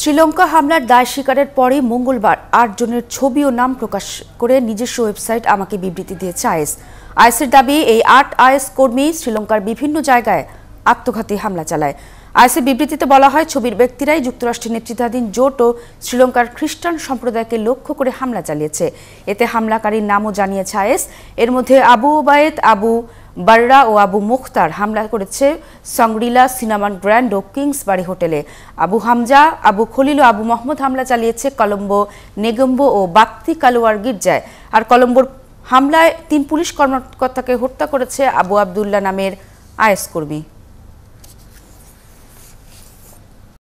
শ্রীলঙ্কা হামলার দায় স্বীকারের পরে মঙ্গলবার আটজনের ছবি ও নাম প্রকাশ করে নিজস্ব ওয়েবসাইট আমাকে বিবৃতি দিয়েছে আইএস। আইএসের দাবি, এই আট আইএস কর্মী শ্রীলঙ্কার বিভিন্ন জায়গায় আত্মঘাতী হামলা চালায়। আইএসের বিবৃতিতে বলা হয়, ছবির ব্যক্তিরাই যুক্তরাষ্ট্রের নেতৃত্বাধীন জোট ও শ্রীলঙ্কার খ্রিস্টান সম্প্রদায়কে লক্ষ্য করে হামলা চালিয়েছে। এতে হামলাকারীর নামও জানিয়েছে আইএস। এর মধ্যে আবু ওবায়েদ, আবু বাররা ও আবু মুখতার হামলা করেছে সংরিলা সিনামান গ্র্যান্ড ও কিংস বাড়ি হোটেলে। আবু হামজা, আবু খলিল ও আবু মোহাম্মদ হামলা চালিয়েছে কলম্বো, নেগম্বো ও বাক্তি কালোয়ার গির্জায়। আর কলম্বোর হামলায় তিন পুলিশ কর্মকর্তাকে হত্যা করেছে আবু আবদুল্লাহ নামের আইএস কর্মী।